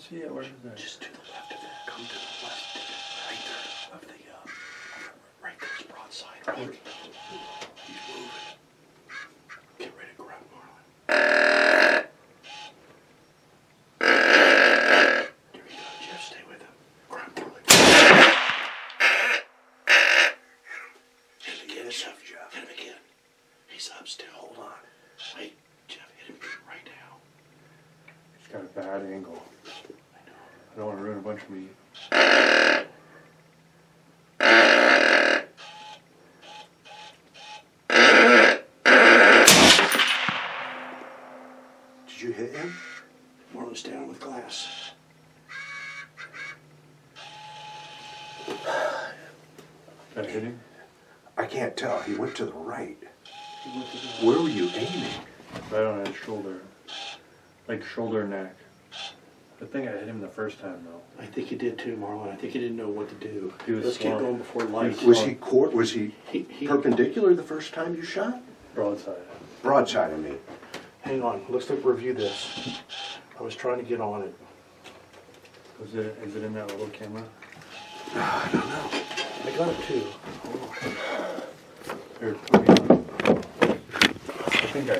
don't see it, that? Just to the left of it, come to the left, right there, of the, uh, right there's broadside, right? He's moving. Get ready to grab Marlin. There you go, Jeff, stay with him. Grab Marlin. Hit him again, Jeff, Jeff. Hit him again. He's up still, hold on. Wait, Jeff, hit him right now. It's got a bad angle. I don't wanna ruin a bunch of meat. Did you hit him? Marlin's down with glass. Did I hit him? I can't tell. He went to the right. He went to the- Where were you aiming? Right on his shoulder. Like shoulder neck. I think I hit him the first time though. I think he did too, Marlon. I think he didn't know what to do. He was Let's get going before He light. was Was he court? Was he He, he, perpendicular the first time you shot? Broadside. Broadside of me. hang on, let's look, review this. I was trying to get on it. Was it, is it in that little camera? Uh, I don't know. I got it too. Oh, Here, put me on. I think I